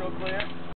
real clear.